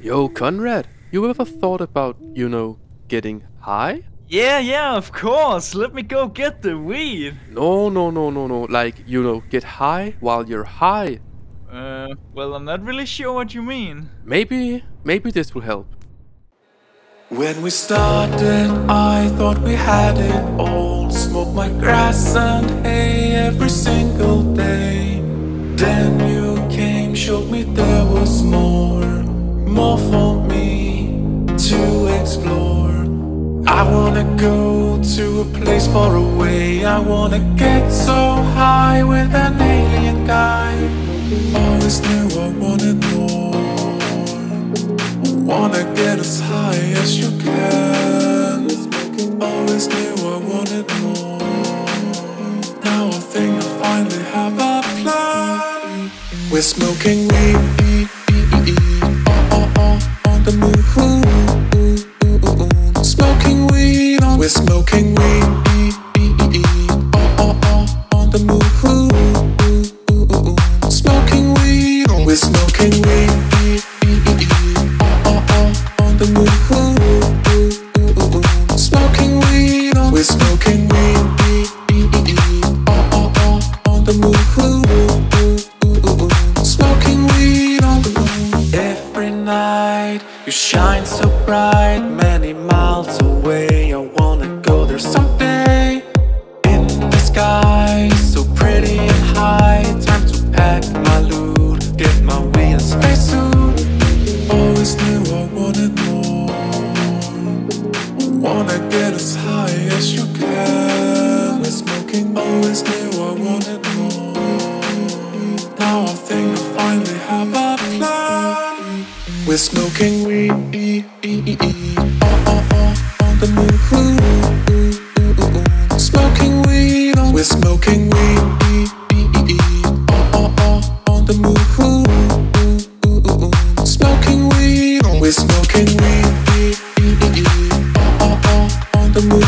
Yo, Conrad, you ever thought about, you know, getting high? Yeah, yeah, of course. Let me go get the weed. No, no, no, no, no. Like, you know, get high while you're high. Uh, well, I'm not really sure what you mean. Maybe, maybe this will help. When we started, I thought we had it all. Smoke my grass and hay every single wanna go to a place far away. I wanna get so high with an alien guy. Always knew I wanted more. Wanna get as high as you can. Always knew I wanted more. Now I think I finally have a plan. We're smoking weed oh, oh, oh, on the moon. You shine so bright, many miles away. I wanna always knew I wanted more. Now I think I finally have a plan. We're smoking weed on the moon. Smoking weed, we're smoking weed on the moon. Smoking weed, we're smoking weed on the moon.